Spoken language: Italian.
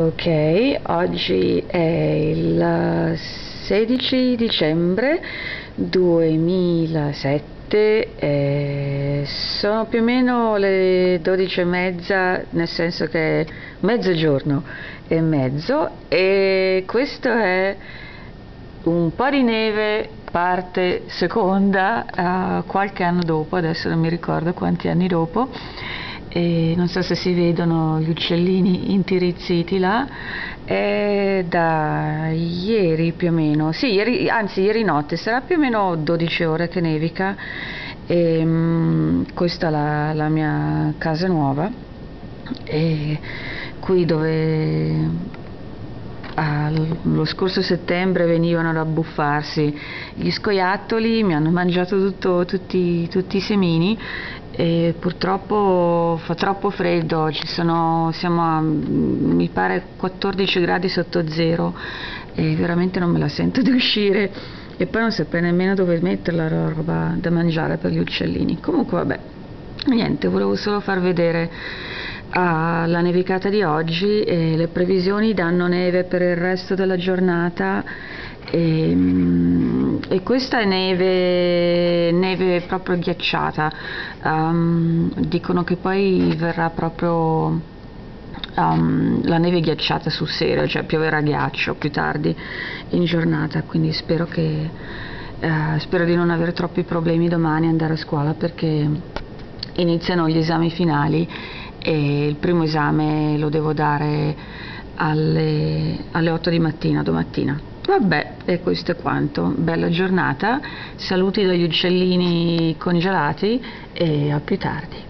Ok, oggi è il 16 dicembre 2007, e sono più o meno le 12 e mezza, nel senso che è mezzogiorno e mezzo e questo è un po' di neve parte seconda uh, qualche anno dopo, adesso non mi ricordo quanti anni dopo e non so se si vedono gli uccellini intirizziti là è da ieri più o meno sì, ieri, anzi ieri notte sarà più o meno 12 ore che nevica e um, questa è la, la mia casa nuova e qui dove lo scorso settembre venivano ad abbuffarsi. Gli scoiattoli, mi hanno mangiato tutto, tutti, tutti, i semini e purtroppo fa troppo freddo, sono, siamo a mi pare 14 gradi sotto zero e veramente non me la sento di uscire. E poi non saprei nemmeno dove mettere la roba da mangiare per gli uccellini. Comunque vabbè, niente, volevo solo far vedere alla nevicata di oggi e le previsioni danno neve per il resto della giornata e, mm, e questa è neve, neve proprio ghiacciata, um, dicono che poi verrà proprio um, la neve ghiacciata sul serio, cioè pioverà ghiaccio più tardi in giornata, quindi spero, che, uh, spero di non avere troppi problemi domani andare a scuola perché iniziano gli esami finali e il primo esame lo devo dare alle, alle 8 di mattina domattina. Vabbè, e questo è quanto. Bella giornata, saluti dagli uccellini congelati e a più tardi.